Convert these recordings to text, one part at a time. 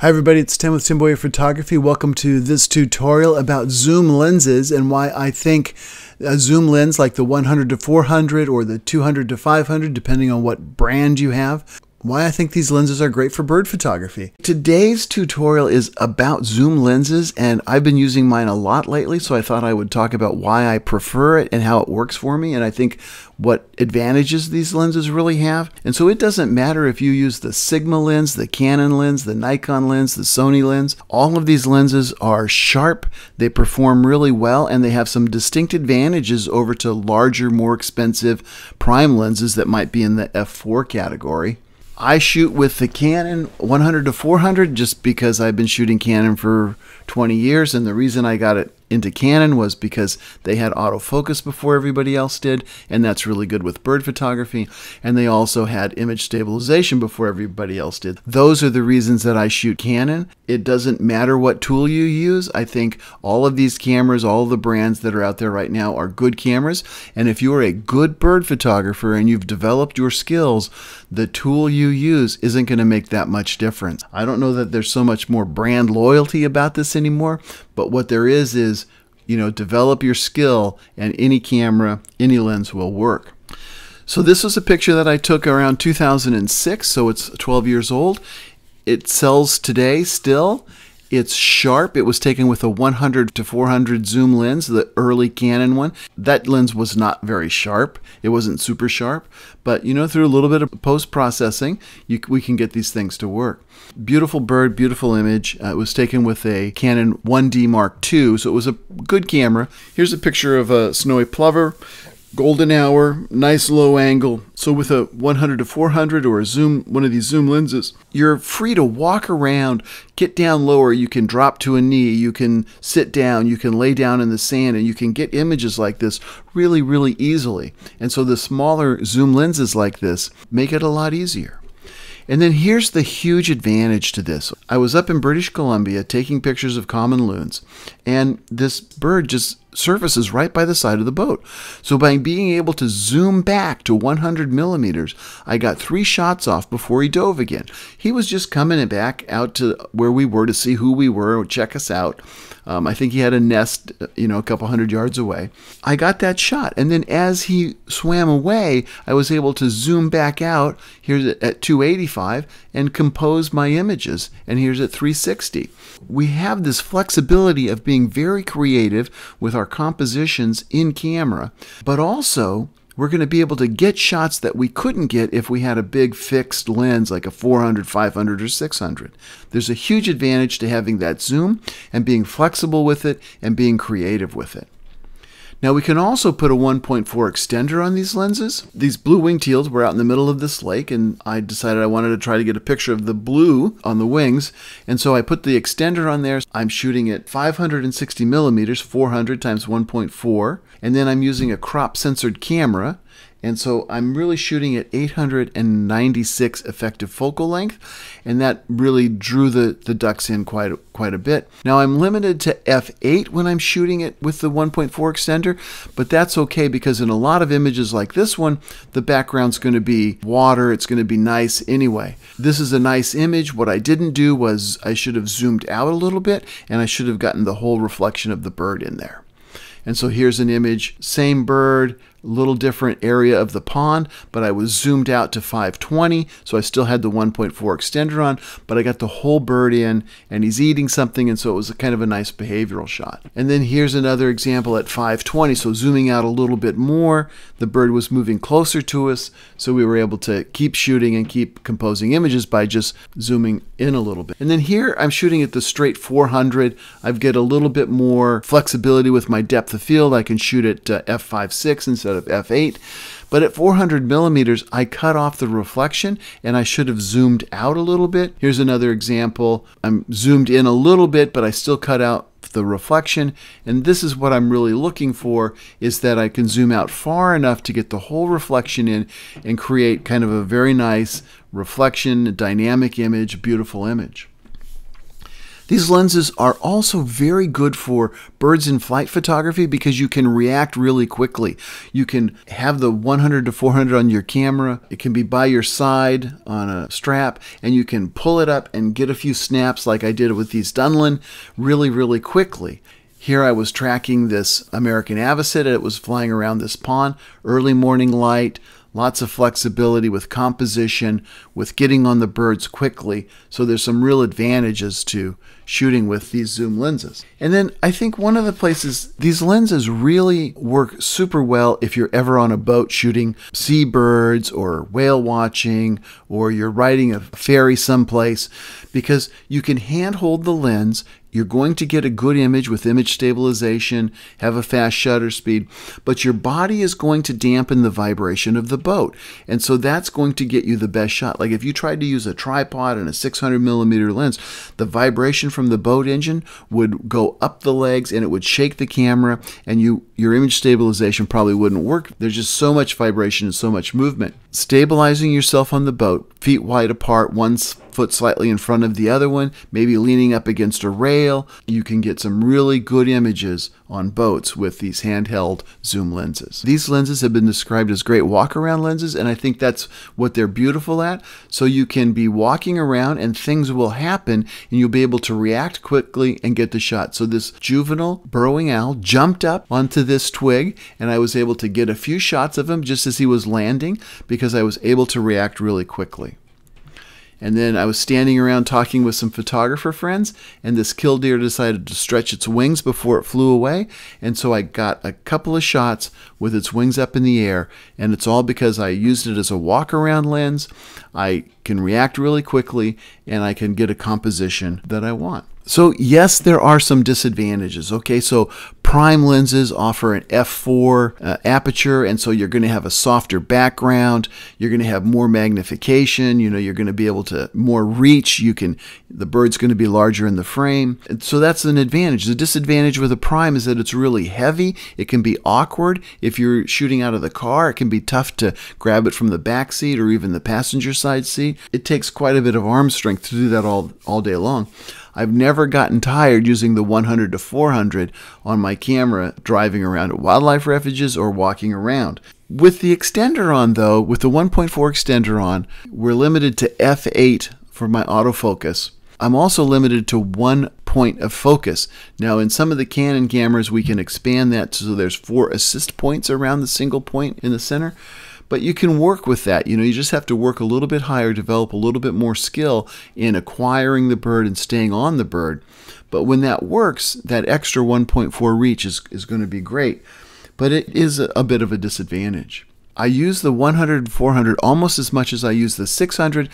Hi everybody, it's Tim with Tim Boyer Photography. Welcome to this tutorial about zoom lenses and why I think a zoom lens like the 100 to 400 or the 200 to 500, depending on what brand you have, why I think these lenses are great for bird photography. Today's tutorial is about zoom lenses and I've been using mine a lot lately so I thought I would talk about why I prefer it and how it works for me and I think what advantages these lenses really have. And so it doesn't matter if you use the Sigma lens, the Canon lens, the Nikon lens, the Sony lens. All of these lenses are sharp, they perform really well, and they have some distinct advantages over to larger, more expensive prime lenses that might be in the f4 category. I shoot with the Canon 100 to 400 just because I've been shooting Canon for 20 years, and the reason I got it into Canon was because they had autofocus before everybody else did, and that's really good with bird photography. And they also had image stabilization before everybody else did. Those are the reasons that I shoot Canon. It doesn't matter what tool you use. I think all of these cameras, all the brands that are out there right now are good cameras. And if you are a good bird photographer and you've developed your skills, the tool you use isn't going to make that much difference. I don't know that there's so much more brand loyalty about this anymore, but what there is is, you know, develop your skill and any camera, any lens will work. So this was a picture that I took around 2006, so it's 12 years old. It sells today still. It's sharp. It was taken with a 100 to 400 zoom lens, the early Canon one. That lens was not very sharp. It wasn't super sharp, but you know, through a little bit of post processing, we can get these things to work. Beautiful bird, beautiful image. Uh, it was taken with a Canon 1D Mark II, so it was a good camera. Here's a picture of a snowy plover golden hour, nice low angle. So with a 100 to 400 or a zoom, one of these zoom lenses, you're free to walk around, get down lower. You can drop to a knee, you can sit down, you can lay down in the sand, and you can get images like this really, really easily. And so the smaller zoom lenses like this make it a lot easier. And then here's the huge advantage to this. I was up in British Columbia taking pictures of common loons, and this bird just surfaces right by the side of the boat. So by being able to zoom back to 100 millimeters, I got three shots off before he dove again. He was just coming back out to where we were to see who we were, check us out. Um, I think he had a nest, you know, a couple hundred yards away. I got that shot. And then as he swam away, I was able to zoom back out. Here's at 285 and compose my images. And here's at 360. We have this flexibility of being very creative with our compositions in camera, but also we're going to be able to get shots that we couldn't get if we had a big fixed lens like a 400, 500, or 600. There's a huge advantage to having that zoom and being flexible with it and being creative with it. Now we can also put a 1.4 extender on these lenses. These blue wing teals were out in the middle of this lake and I decided I wanted to try to get a picture of the blue on the wings. And so I put the extender on there. I'm shooting at 560 millimeters, 400 times 1.4. And then I'm using a crop sensored camera and so I'm really shooting at 896 effective focal length, and that really drew the, the ducks in quite, quite a bit. Now I'm limited to f8 when I'm shooting it with the 1.4 extender, but that's okay because in a lot of images like this one, the background's going to be water, it's going to be nice anyway. This is a nice image. What I didn't do was I should have zoomed out a little bit, and I should have gotten the whole reflection of the bird in there. And so here's an image, same bird, little different area of the pond, but I was zoomed out to 520, so I still had the 1.4 extender on, but I got the whole bird in, and he's eating something, and so it was a kind of a nice behavioral shot. And then here's another example at 520, so zooming out a little bit more, the bird was moving closer to us, so we were able to keep shooting and keep composing images by just zooming in a little bit. And then here I'm shooting at the straight 400. I've get a little bit more flexibility with my depth of field. I can shoot at uh, f5.6 instead instead of f8. But at 400 millimeters, I cut off the reflection and I should have zoomed out a little bit. Here's another example. I'm zoomed in a little bit, but I still cut out the reflection. And this is what I'm really looking for is that I can zoom out far enough to get the whole reflection in and create kind of a very nice reflection, dynamic image, beautiful image. These lenses are also very good for birds in flight photography because you can react really quickly. You can have the 100 to 400 on your camera. It can be by your side on a strap and you can pull it up and get a few snaps like I did with these Dunlin really, really quickly. Here I was tracking this American avocet. It was flying around this pond, early morning light, lots of flexibility with composition, with getting on the birds quickly. So there's some real advantages to shooting with these zoom lenses. And then I think one of the places these lenses really work super well if you're ever on a boat shooting seabirds or whale watching or you're riding a ferry someplace because you can handhold the lens you're going to get a good image with image stabilization, have a fast shutter speed, but your body is going to dampen the vibration of the boat. And so that's going to get you the best shot. Like if you tried to use a tripod and a 600 millimeter lens, the vibration from the boat engine would go up the legs and it would shake the camera and you your image stabilization probably wouldn't work. There's just so much vibration and so much movement. Stabilizing yourself on the boat, feet wide apart, one foot slightly in front of the other one, maybe leaning up against a rail. You can get some really good images on boats with these handheld zoom lenses. These lenses have been described as great walk around lenses, and I think that's what they're beautiful at. So you can be walking around and things will happen, and you'll be able to react quickly and get the shot. So this juvenile burrowing owl jumped up onto this twig, and I was able to get a few shots of him just as he was landing because I was able to react really quickly. And then I was standing around talking with some photographer friends, and this killdeer decided to stretch its wings before it flew away. And so I got a couple of shots with its wings up in the air, and it's all because I used it as a walk around lens. I can react really quickly, and I can get a composition that I want. So, yes, there are some disadvantages. Okay, so prime lenses offer an f4 uh, aperture, and so you're going to have a softer background. You're going to have more magnification. You know, you're going to be able to more reach. You can the bird's going to be larger in the frame, and so that's an advantage. The disadvantage with a prime is that it's really heavy. It can be awkward if you're shooting out of the car. It can be tough to grab it from the back seat or even the passenger side seat. It takes quite a bit of arm strength to do that all all day long. I've never gotten tired using the 100 to 400 on my camera driving around at wildlife refuges or walking around. With the extender on, though, with the 1.4 extender on, we're limited to f8 for my autofocus. I'm also limited to one point of focus. Now, in some of the Canon cameras, we can expand that so there's four assist points around the single point in the center. But you can work with that. You know, you just have to work a little bit higher, develop a little bit more skill in acquiring the bird and staying on the bird. But when that works, that extra 1.4 reach is, is going to be great. But it is a, a bit of a disadvantage. I use the 100 400 almost as much as I use the 600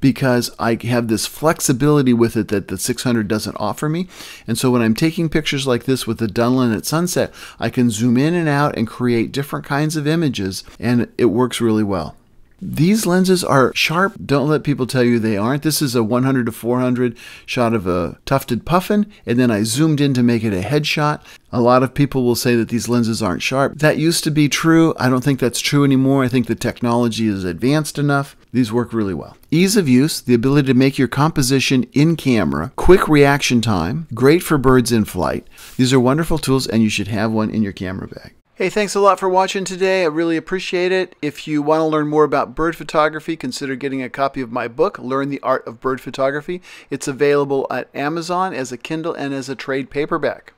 because I have this flexibility with it that the 600 doesn't offer me. And so when I'm taking pictures like this with the Dunlin at sunset, I can zoom in and out and create different kinds of images, and it works really well. These lenses are sharp. Don't let people tell you they aren't. This is a 100 to 400 shot of a tufted puffin, and then I zoomed in to make it a headshot. A lot of people will say that these lenses aren't sharp. That used to be true. I don't think that's true anymore. I think the technology is advanced enough. These work really well. Ease of use, the ability to make your composition in camera, quick reaction time, great for birds in flight. These are wonderful tools, and you should have one in your camera bag. Hey, thanks a lot for watching today. I really appreciate it. If you want to learn more about bird photography, consider getting a copy of my book, Learn the Art of Bird Photography. It's available at Amazon as a Kindle and as a trade paperback.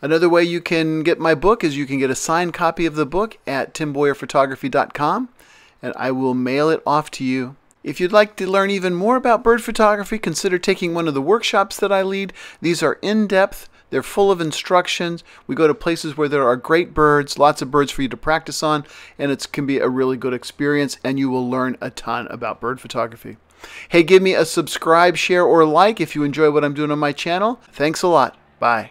Another way you can get my book is you can get a signed copy of the book at timboyerphotography.com and I will mail it off to you. If you'd like to learn even more about bird photography, consider taking one of the workshops that I lead. These are in-depth they're full of instructions. We go to places where there are great birds, lots of birds for you to practice on, and it can be a really good experience, and you will learn a ton about bird photography. Hey, give me a subscribe, share, or like if you enjoy what I'm doing on my channel. Thanks a lot. Bye.